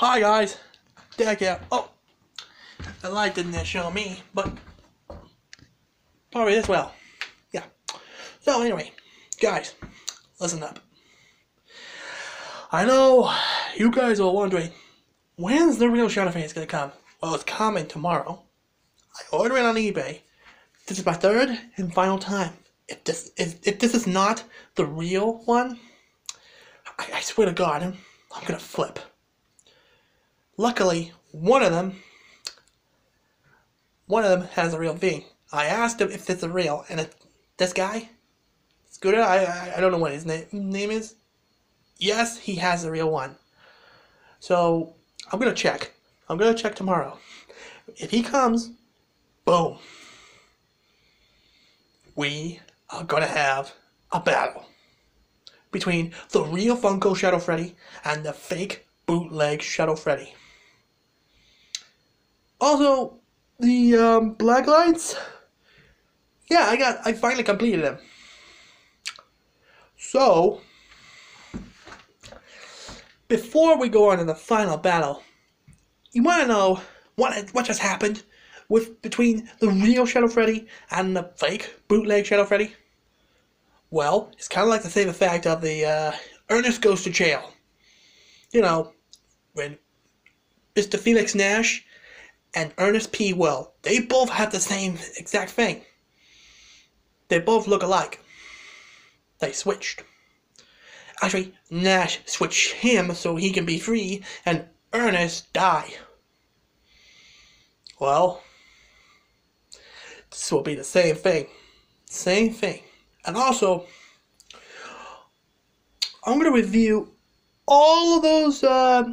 Hi guys, Dak here. Oh, the light didn't show me, but probably this well. Yeah. So anyway, guys, listen up. I know you guys are wondering when's the real Shadow Face gonna come. Well, it's coming tomorrow. I ordered it on eBay. This is my third and final time. If this if, if this is not the real one, I, I swear to God, I'm, I'm gonna flip. Luckily, one of them, one of them has a real V. I asked him if this is real, and it, this guy, Scooter, I, I I don't know what his name name is. Yes, he has a real one. So I'm gonna check. I'm gonna check tomorrow. If he comes, boom. We are gonna have a battle between the real Funko Shadow Freddy and the fake bootleg Shadow Freddy. Also, the um, black lights. Yeah, I got. I finally completed them. So, before we go on to the final battle, you want to know what what just happened with between the real Shadow Freddy and the fake bootleg Shadow Freddy? Well, it's kind of like the same effect of the uh, Ernest goes to jail. You know, when Mr. Felix Nash and Ernest P. Worrell. they both have the same exact thing. They both look alike. They switched. Actually, Nash switched him so he can be free, and Ernest die. Well, this will be the same thing. Same thing. And also, I'm going to review all of those uh,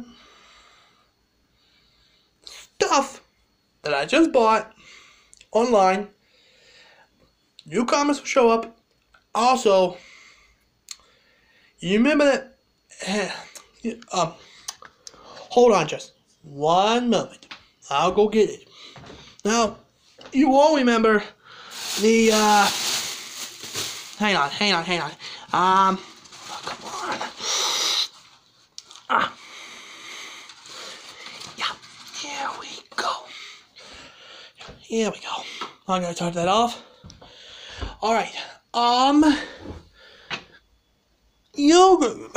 stuff that I just bought online. New comments will show up. Also, you remember that? Um, hold on just one moment. I'll go get it. Now, you all remember the, uh, hang on, hang on, hang on. Um, oh, come on. Ah. Yeah, here we go. Here we go. I'm gonna turn that off. Alright, um, you,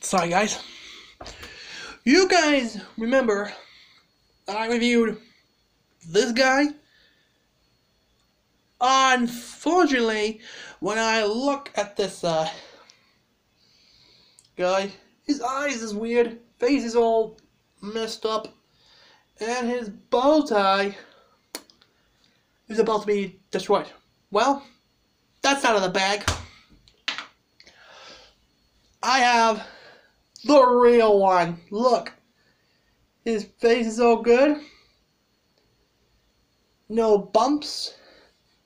sorry guys. You guys remember that I reviewed this guy? Unfortunately, when I look at this uh, guy, his eyes is weird, face is all messed up, and his bow tie is about to be destroyed. Well, that's out of the bag. I have the real one. Look, his face is all good. No bumps.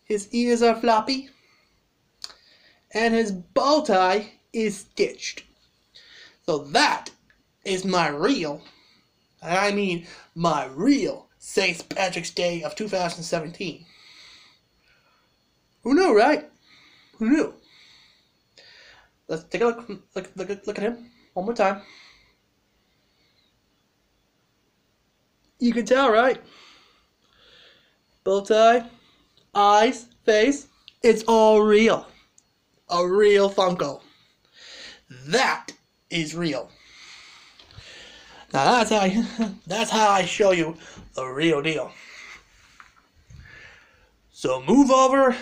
His ears are floppy. And his bow tie is stitched. So that is my real, and I mean my real St. Patrick's Day of 2017. Who knew, right? Who knew? Let's take a look, look, look, look at him one more time. You can tell, right? Bow tie, eyes, face, it's all real. A real Funko. That is real. Now that's how I, that's how I show you the real deal. So move over,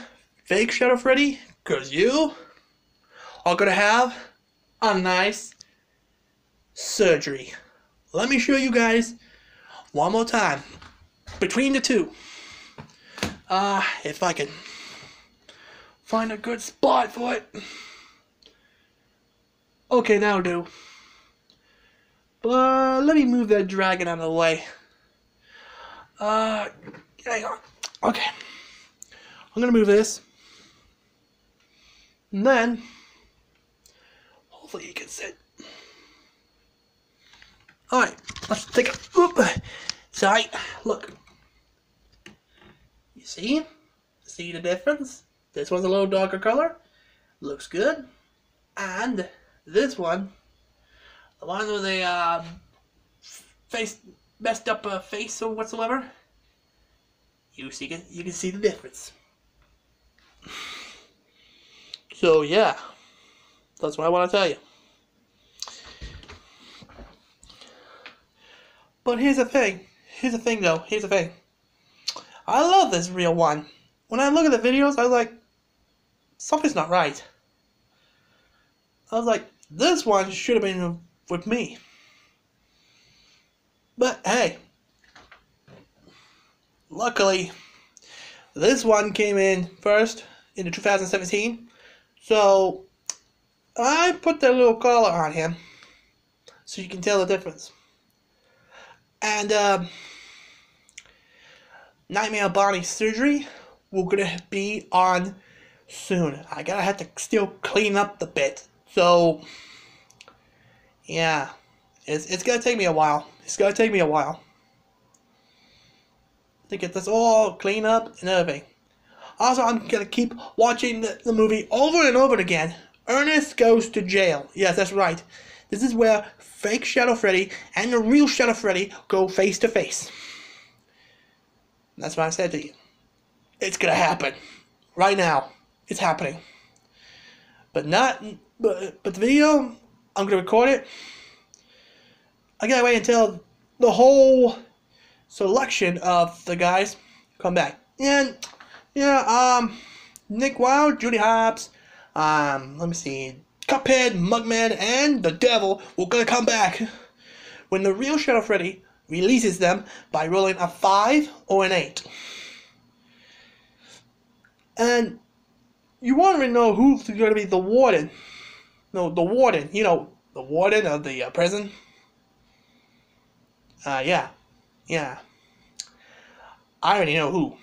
fake Shadow Freddy, cause you are gonna have a nice surgery. Let me show you guys one more time between the two. Uh, if I can find a good spot for it. Okay, that'll do. But let me move that dragon out of the way. Uh, hang on. Okay. I'm gonna move this. And then, hopefully you can sit. Alright, let's take a look. Sorry, look. You see? See the difference? This one's a little darker color. Looks good. And this one, the one with the uh, face messed up uh, face or whatsoever, you see you can see the difference. So yeah, that's what I want to tell you. But here's the thing. Here's the thing, though. Here's the thing. I love this real one. When I look at the videos, I was like, something's not right. I was like, this one should have been with me. But hey, luckily, this one came in first in the 2017. So I put that little collar on him so you can tell the difference. And um, Nightmare Bonnie surgery will gonna be on soon. I gotta have to still clean up the bit. So yeah, it's it's gonna take me a while. It's gonna take me a while to get this all cleaned up and everything. Also, I'm gonna keep watching the, the movie over and over again. Ernest goes to jail. Yes, that's right. This is where fake Shadow Freddy and the real Shadow Freddy go face to face. That's what I said to you. It's gonna happen. Right now. It's happening. But not but but the video, I'm gonna record it. I gotta wait until the whole selection of the guys come back. And yeah, um Nick Wilde, Judy Hopps, um, let me see, Cuphead, Mugman, and the Devil will gonna come back when the real Shadow Freddy releases them by rolling a 5 or an 8. And you want to know who's going to be the warden. No, the warden, you know, the warden of the uh, prison. Uh, yeah. Yeah. I already know who.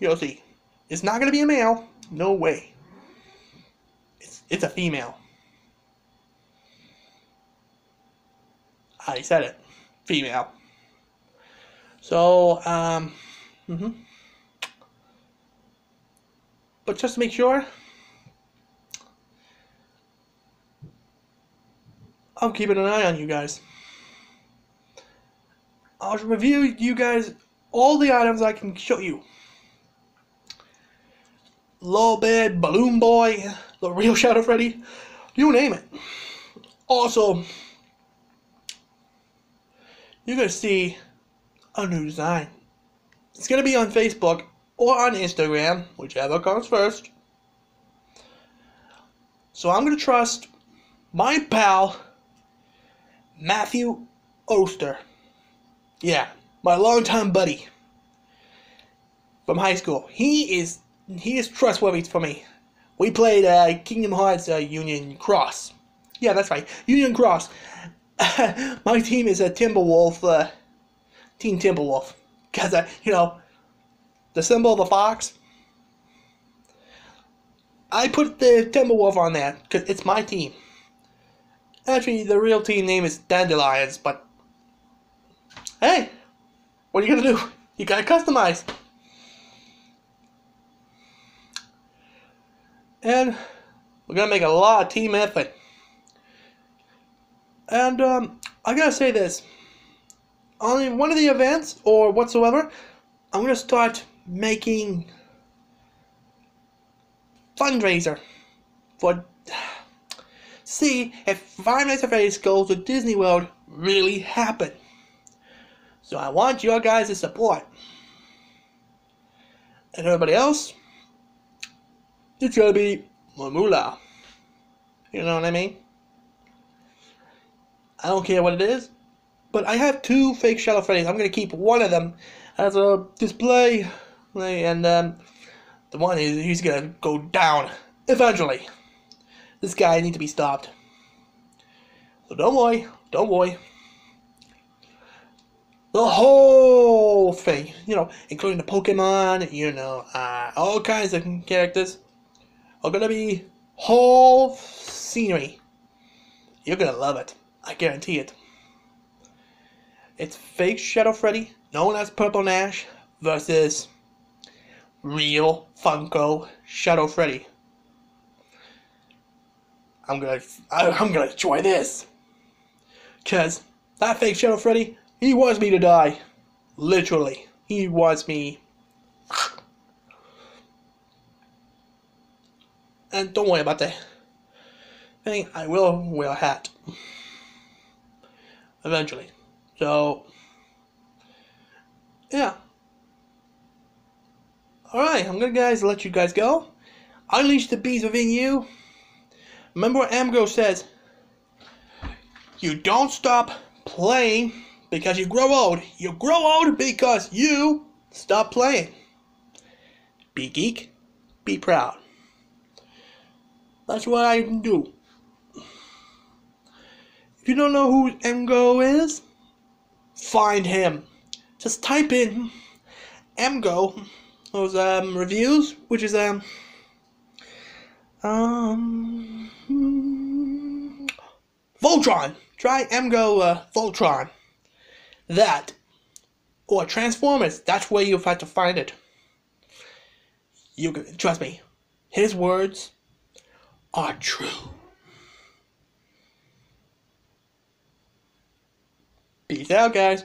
You'll see. It's not going to be a male. No way. It's, it's a female. I said it female. So, um, mm-hmm. But just to make sure, I'm keeping an eye on you guys. I'll review you guys all the items I can show you. Lolbit, Balloon Boy, the real Shadow Freddy, you name it. Also, you're to see a new design. It's to be on Facebook or on Instagram, whichever comes first. So I'm to trust my pal, Matthew Oster. Yeah, my longtime buddy from high school. He is he is trustworthy for me. We played uh, Kingdom Hearts uh, Union Cross. Yeah, that's right, Union Cross. my team is a Timberwolf, uh, Team Timberwolf. Because, uh, you know, the symbol of the fox, I put the Timberwolf on that because it's my team. Actually, the real team name is Dandelions, but hey, what are you gonna do? You gotta customize. And we're gonna make a lot of team effort. And um, I gotta say this. On one of the events or whatsoever, I'm gonna start making fundraiser for see if Five Nights at Freddy's goes to Disney World really happen. So I want your guys' support. And everybody else, it's gonna be Mamula. You know what I mean? I don't care what it is. But I have two fake Shadow Freddy's. I'm to keep one of them as a display. And um, the one is he's to go down eventually. This guy needs to be stopped. So don't worry. Don't worry. The whole thing, you know, including the Pokemon, you know, uh, all kinds of characters, are going to be whole scenery. You're going to love it. I guarantee it. It's fake Shadow Freddy, known as Purple Nash, versus real Funko Shadow Freddy. I'm gonna, I'm gonna enjoy this, cause that fake Shadow Freddy He wants me to die. Literally. He wants me. And don't worry about the thing. I will wear a hat. Eventually. So. Yeah. Alright, I'm gonna guys let you guys go. Unleash the beast within you. Remember what Amgo says. You don't stop playing because you grow old. You grow old because you stop playing. Be geek, be proud. That's what I do. If you don't know who Mgo is, find him. Just type in Mgo, those um, reviews, which is um um Voltron. Try Mgo uh, Voltron. That or Transformers. That's where you'll have to find it. You can trust me. His words are true. Peace out, guys.